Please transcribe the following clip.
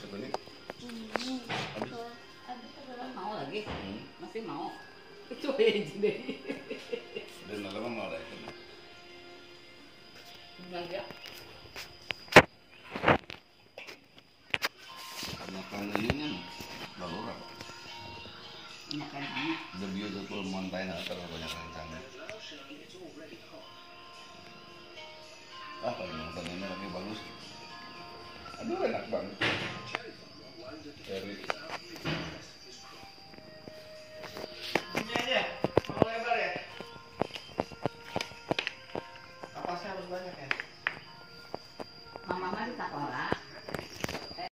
sebenarnya hmm. habis. Habis mau lagi. Hmm. masih mau. Itu aja deh. Dan lama mau lagi enggak ya? karena kan ini kan baluran makan the beautiful mountain atau banyak rancangnya ah kalau mountain ini lagi bagus. Aduh enak banget. 咋了